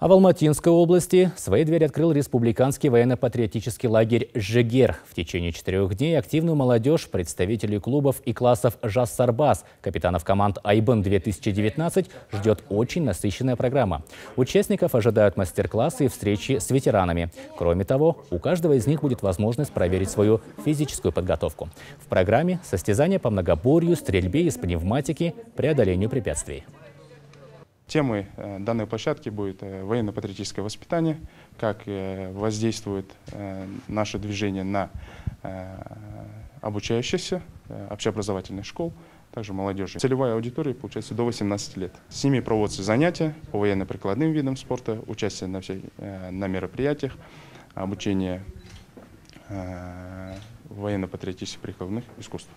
А в Алматинской области свои двери открыл республиканский военно-патриотический лагерь «Жегер». В течение четырех дней активную молодежь, представителей клубов и классов «Жас Сарбас», капитанов команд «Айбан-2019» ждет очень насыщенная программа. Участников ожидают мастер-классы и встречи с ветеранами. Кроме того, у каждого из них будет возможность проверить свою физическую подготовку. В программе состязания по многоборью, стрельбе из пневматики, преодолению препятствий. Темой э, данной площадки будет э, военно-патриотическое воспитание, как э, воздействует наше движение на обучающихся общеобразовательных школ, также молодежи. Целевая аудитория получается до 18 лет. С ними проводятся занятия по военно-прикладным видам спорта, участие на, всей, на мероприятиях, обучение военно-патриотических прикладных искусств.